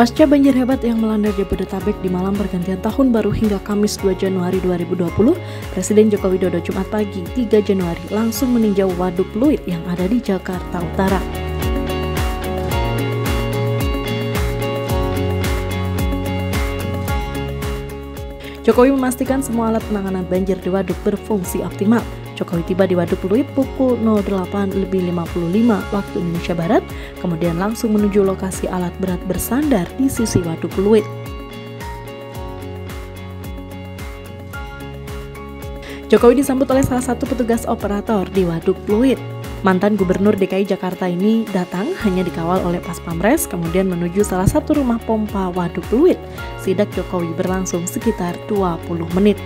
Pasca banjir hebat yang melanda Jabodetabek di malam pergantian tahun baru hingga Kamis 2 Januari 2020, Presiden Joko Widodo Jumat pagi 3 Januari langsung meninjau Waduk Pluit yang ada di Jakarta Utara. Jokowi memastikan semua alat penanganan banjir di waduk berfungsi optimal. Jokowi tiba di Waduk Pluit pukul 08 lebih 55 waktu Indonesia Barat, kemudian langsung menuju lokasi alat berat bersandar di sisi Waduk Pluit. Jokowi disambut oleh salah satu petugas operator di Waduk Pluit. Mantan Gubernur DKI Jakarta ini datang hanya dikawal oleh Pas Pamres, kemudian menuju salah satu rumah pompa Waduk Pluit. Sidak Jokowi berlangsung sekitar 20 menit.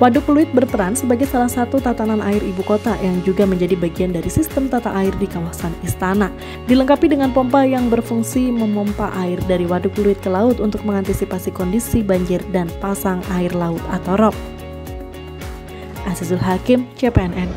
Waduk Pluit berperan sebagai salah satu tatanan air ibu kota yang juga menjadi bagian dari sistem tata air di kawasan istana. Dilengkapi dengan pompa yang berfungsi memompa air dari Waduk Pluit ke laut untuk mengantisipasi kondisi banjir dan pasang air laut atau rob. Azizul Hakim, CPNN.